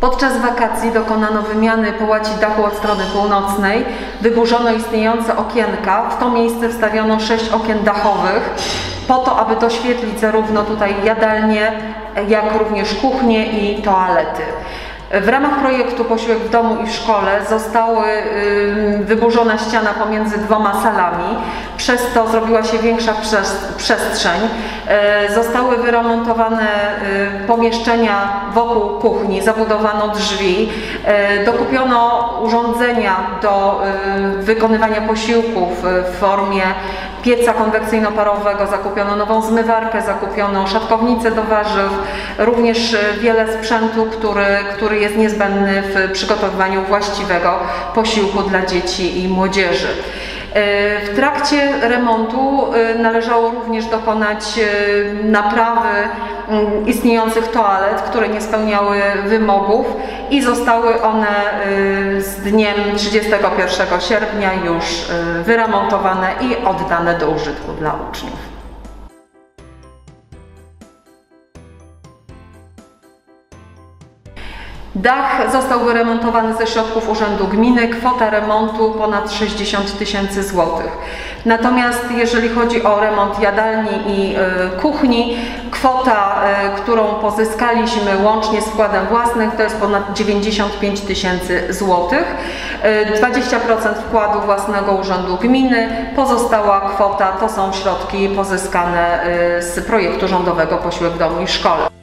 Podczas wakacji dokonano wymiany połaci dachu od strony północnej, wyburzono istniejące okienka, w to miejsce wstawiono sześć okien dachowych, po to, aby doświetlić zarówno tutaj jadalnie, jak również kuchnie i toalety. W ramach projektu Posiłek w domu i w szkole zostały ym, wyburzona ściana pomiędzy dwoma salami, przez to zrobiła się większa przes- przestrzeń. E, Zostały wyremontowane y, pomieszczenia wokół kuchni, zabudowano drzwi, e, dokupiono urządzenia do y, wykonywania posiłków y, w formie pieca konwekcyjno-parowego, zakupiono nową zmywarkę, zakupiono szatkownicę do warzyw, również wiele sprzętu, który, który jest niezbędny w przygotowywaniu właściwego posiłku dla dzieci i młodzieży. E, W trakcie remontu e, należało również dokonać e, naprawy mm, istniejących toalet, które nie spełniały wymogów i zostały one z dniem 31 sierpnia już wyremontowane i oddane do użytku dla uczniów. Dach został wyremontowany ze środków Urzędu Gminy. Kwota remontu ponad 60 tysięcy złotych. Natomiast jeżeli chodzi o remont jadalni i y, kuchni, kwota, y, którą pozyskaliśmy łącznie z wkładem własnym, to jest ponad 95 tysięcy złotych. Y, 20% wkładu własnego Urzędu Gminy, pozostała kwota to są środki pozyskane z projektu rządowego Posiłek domu i szkole.